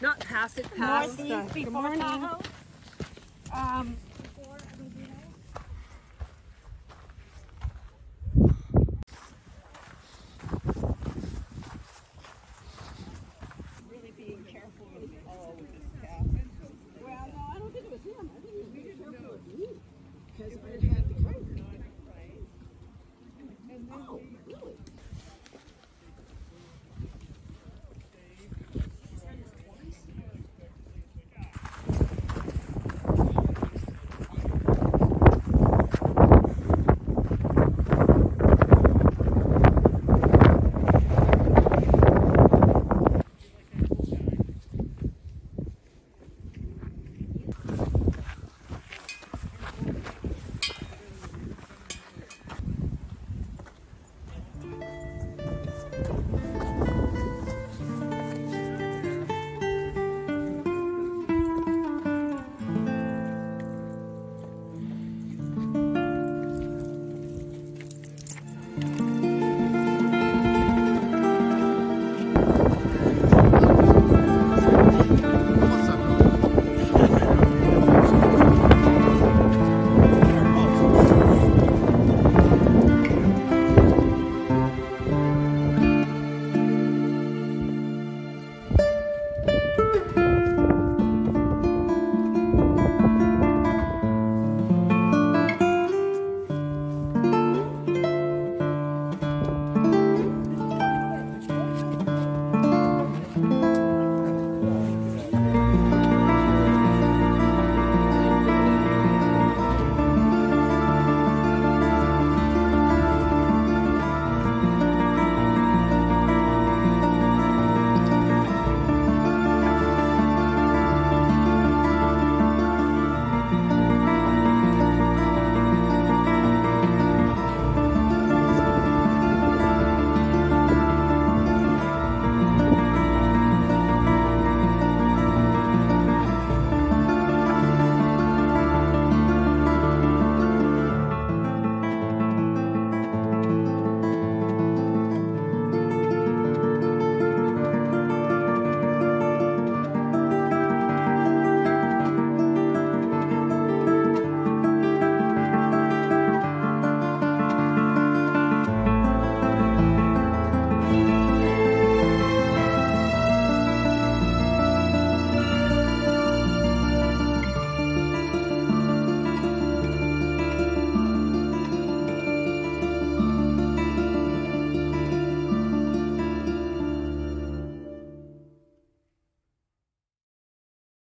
Not pass it, past. Northeast before. Tahoe? Um,